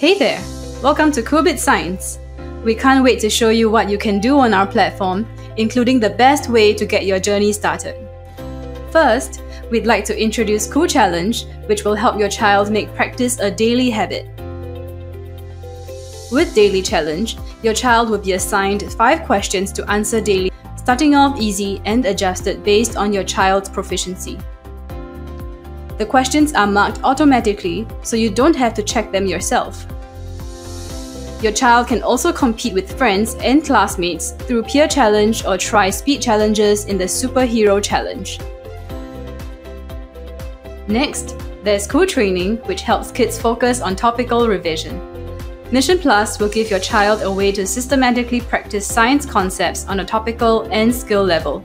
Hey there! Welcome to KooBits Science. We can't wait to show you what you can do on our platform, including the best way to get your journey started. First, we'd like to introduce Cool Challenge, which will help your child make practice a daily habit. With Daily Challenge, your child will be assigned 5 questions to answer daily, starting off easy and adjusted based on your child's proficiency. The questions are marked automatically, so you don't have to check them yourself. Your child can also compete with friends and classmates through peer challenge or try speed challenges in the superhero challenge. Next, there's KooTraining, which helps kids focus on topical revision. Mission Plus will give your child a way to systematically practice science concepts on a topical and skill level.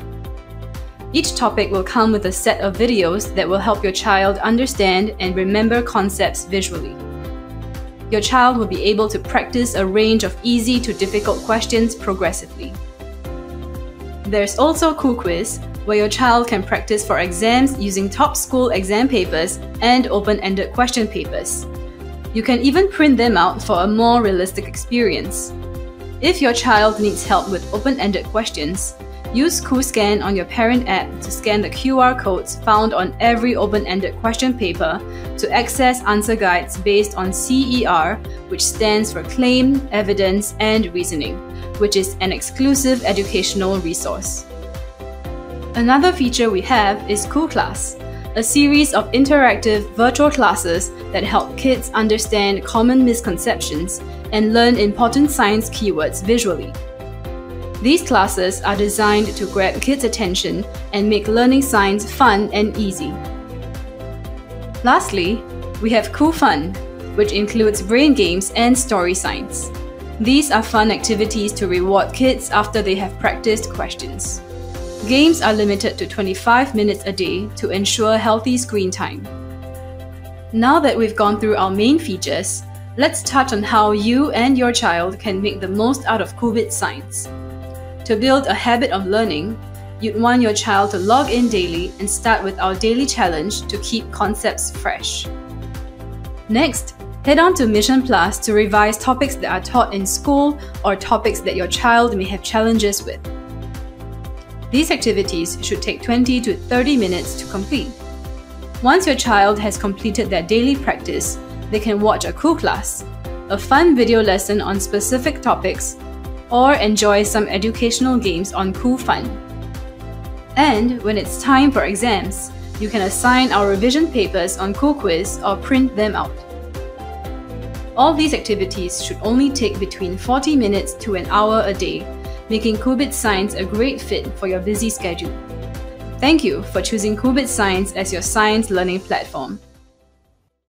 Each topic will come with a set of videos that will help your child understand and remember concepts visually. Your child will be able to practice a range of easy to difficult questions progressively. There's also KooQuiz, where your child can practice for exams using top school exam papers and open-ended question papers. You can even print them out for a more realistic experience. If your child needs help with open-ended questions, Use KooScan on your parent app to scan the QR codes found on every open-ended question paper to access answer guides based on CER, which stands for Claim, Evidence, and Reasoning, which is an exclusive educational resource. Another feature we have is KooClass, a series of interactive virtual classes that help kids understand common misconceptions and learn important science keywords visually. These classes are designed to grab kids' attention and make learning science fun and easy. Lastly, we have KooFun, which includes brain games and story science. These are fun activities to reward kids after they have practiced questions. Games are limited to 25 minutes a day to ensure healthy screen time. Now that we've gone through our main features, let's touch on how you and your child can make the most out of KooBits Science. To build a habit of learning, you'd want your child to log in daily and start with our daily challenge to keep concepts fresh. Next, head on to Mission Plus to revise topics that are taught in school or topics that your child may have challenges with. These activities should take 20 to 30 minutes to complete. Once your child has completed their daily practice, they can watch a cool class, a fun video lesson on specific topics, or enjoy some educational games on KooFun. And when it's time for exams, you can assign our revision papers on KooQuiz or print them out. All these activities should only take between 40 minutes to an hour a day, making KooBits Science a great fit for your busy schedule. Thank you for choosing KooBits Science as your science learning platform.